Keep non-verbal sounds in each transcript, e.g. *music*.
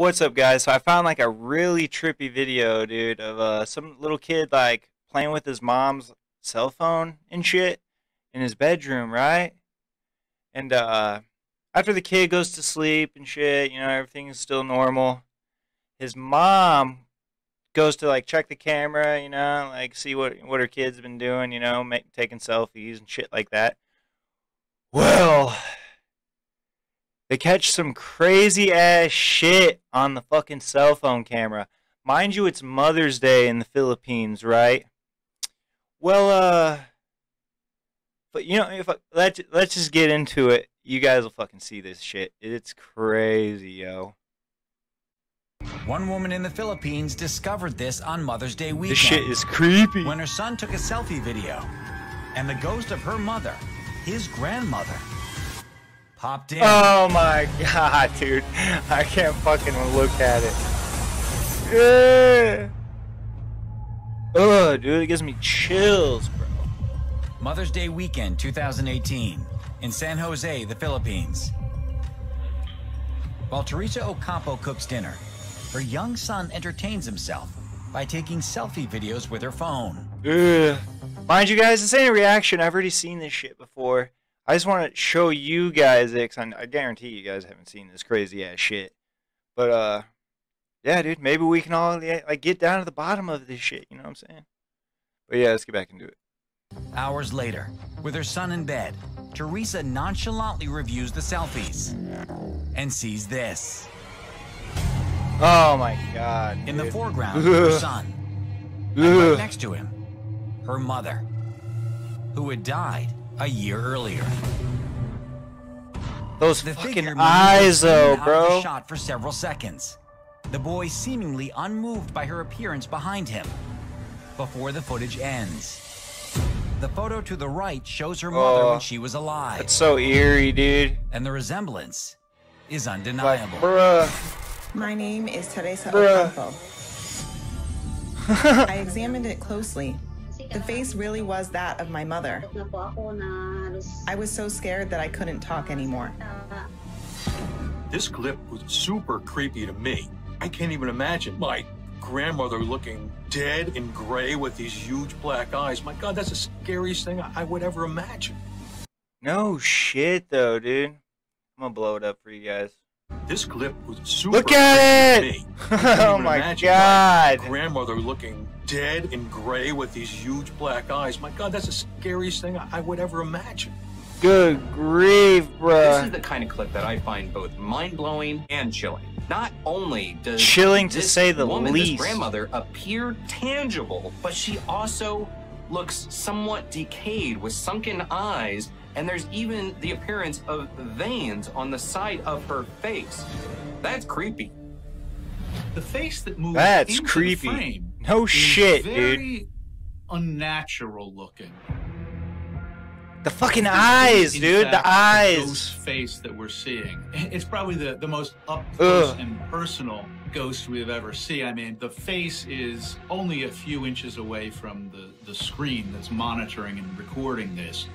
What's up, guys? So I found like a really trippy video, dude, of uh, some little kid like playing with his mom's cell phone and shit in his bedroom, right? And uh, after the kid goes to sleep and shit, you know, everything is still normal. His mom goes to like check the camera, you know, like see what what her kid's been doing, you know, make, taking selfies and shit like that. Well, they catch some crazy ass shit on the fucking cell phone camera. Mind you, it's Mother's Day in the Philippines, right? Well, uh, but you know, if I, let's let's just get into it. You guys will fucking see this shit. It's crazy, yo. One woman in the Philippines discovered this on Mother's Day weekend. This shit is creepy. When her son took a selfie video, and the ghost of her mother, his grandmother, popped in. Oh my *laughs* god, dude. I can't fucking look at it. Yeah. Ugh, dude, it gives me chills, bro. Mother's Day weekend 2018 in San Jose, the Philippines. While Teresa Ocampo cooks dinner, her young son entertains himself by taking selfie videos with her phone. Ugh. Mind you guys, this ain't a reaction. I've already seen this shit before. I just want to show you guys it, cause I, I guarantee you guys haven't seen this crazy ass shit. But, uh, yeah, dude, maybe we can all, like, get down to the bottom of this shit, you know what I'm saying? But yeah, let's get back into it. Hours later, with her son in bed, Teresa nonchalantly reviews the selfies and sees this. Oh my god. In the foreground, her *laughs* son. *laughs* Right next to him, her mother, who had died a year earlier. Those The fucking figure eyes, though, and out of the bro. shot for several seconds. The boy seemingly unmoved by her appearance behind him. Before the footage ends, the photo to the right shows her mother Oh, when she was alive, It's so eerie, dude. and the resemblance is undeniable. Like, undeniable. bruh. My name is Teresa Bruh. Ocampo. *laughs* I examined it closely. The face really was that of my mother. na po ako na halos I was so scared that I couldn't talk anymore. This clip was super creepy to me. I can't even imagine my grandmother looking dead and gray with these huge black eyes. My God, that's the scariest thing I I would ever imagine. No shit, though, dude. I'm gonna blow it up for you guys. This clip was super Look at it! to me. *laughs* I can't oh my god! My grandmother looking dead and gray with these huge black eyes. My God, that's the scariest thing I I would ever imagine. Good grief, bro. This is the kind of clip that I find both mind-blowing and chilling. Not only does Chilling to say the woman, least. this grandmother, appear tangible, but she also looks somewhat decayed with sunken eyes, and there's even the appearance of veins on the side of her face. That's creepy. The face that moves That's into creepy. the frame No is shit, dude. very unnatural looking. The fucking This eyes, is, in dude. The eyes. ghost face that we're seeing. It's probably the, the most up close Ugh. and personal ghost we've ever seen. I mean, the face is only a few inches away from the, the screen that's monitoring and recording this.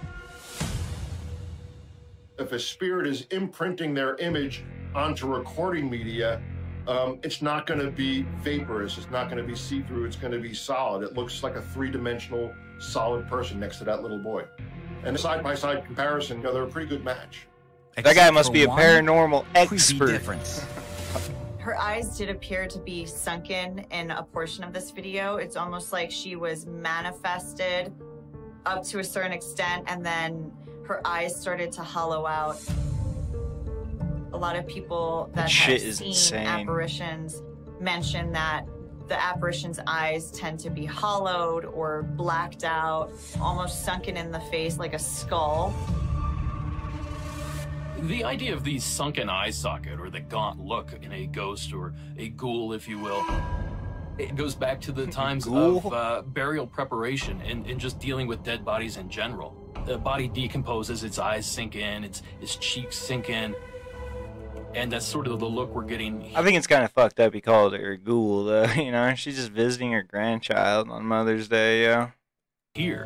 If a spirit is imprinting their image onto recording media, um, it's not going to be vaporous. It's not going to be see through. It's going to be solid. It looks like a three dimensional solid person next to that little boy. And side by side comparison, you know, they're a pretty good match. That guy must be a paranormal expert. difference. *laughs* Her eyes did appear to be sunken in a portion of this video. It's almost like she was manifested up to a certain extent and then her eyes started to hollow out. A lot of people that Shit have is seen insane. apparitions mention that the apparition's eyes tend to be hollowed or blacked out, almost sunken in the face like a skull. The idea of the sunken eye socket or the gaunt look in a ghost or a ghoul, if you will, it goes back to the *laughs* times of uh, burial preparation and, and just dealing with dead bodies in general. The body decomposes, its eyes sink in, its, its cheeks sink in. And that's sort of the look we're getting I think it's kind of fucked up. He called her a ghoul, though. *laughs* You know, she's just visiting her grandchild on Mother's Day, yo. here.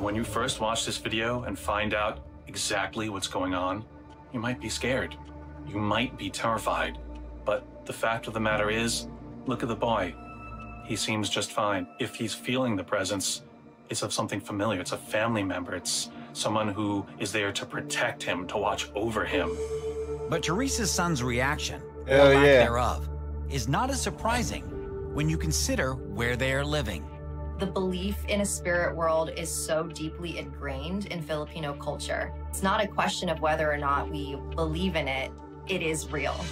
When you first watch this video and find out exactly what's going on, you might be scared. You might be terrified. But The fact of the matter is, look at the boy. He seems just fine. If he's feeling the presence, it's of something familiar. It's a family member. It's someone who is there to protect him, to watch over him. But Teresa's son's reaction, or Hell lack yeah. thereof, is not as surprising when you consider where they are living. The belief in a spirit world is so deeply ingrained in Filipino culture. It's not a question of whether or not we believe in it, it is real.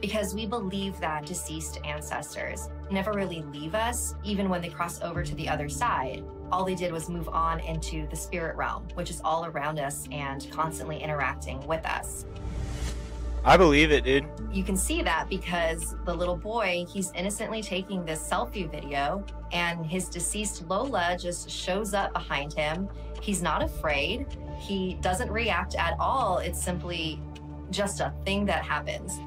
Because we believe that deceased ancestors never really leave us, even when they cross over to the other side. All they did was move on into the spirit realm, which is all around us and constantly interacting with us. I believe it, dude. You can see that because the little boy, he's innocently taking this selfie video, and his deceased Lola just shows up behind him. He's not afraid, he doesn't react at all. It's simply just a thing that happens.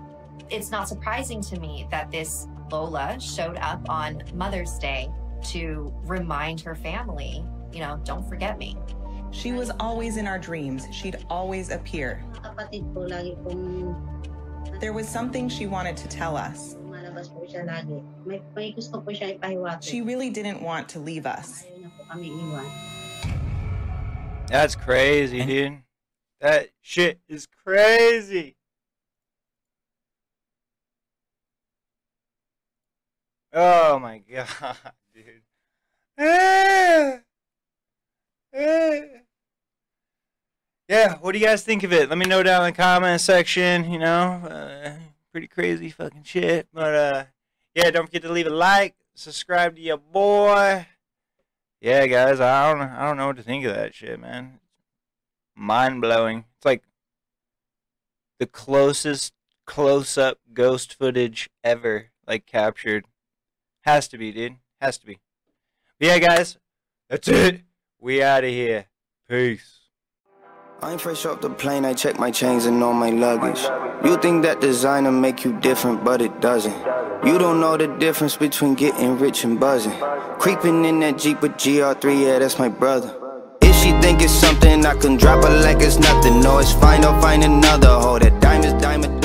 It's not surprising to me that this Lola showed up on Mother's Day to remind her family, you know, don't forget me. She was always in our dreams. She'd always appear. Kapatid ko lagi pong There was something she wanted to tell us. malabas po siya lagi. May, may gusto po siya ipahiwatig. She really didn't want to leave us. Ayaw na po kami iwan. That's crazy, dude. That shit is crazy. Oh my *laughs* god, dude. Ah. *laughs* Ah. Yeah, what do you guys think of it? Let me know down in the comment section, you know. Uh, pretty crazy fucking shit. But uh yeah, don't forget to leave a like, subscribe to your boy. Yeah, guys, I don't I don't know what to think of that shit, man. Mind blowing. It's like the closest close up ghost footage ever like captured. Has to be, dude. Has to be. But yeah, guys, that's it. We out of here. Peace. I ain't fresh off the plane, I check my chains and all my luggage. You think that designer make you different, but it doesn't. You don't know the difference between getting rich and buzzing. Creeping in that Jeep with GR3, yeah, that's my brother. If she think it's something, I can drop her like it's nothing. No, it's fine, I'll find another hoe. That diamond's diamond.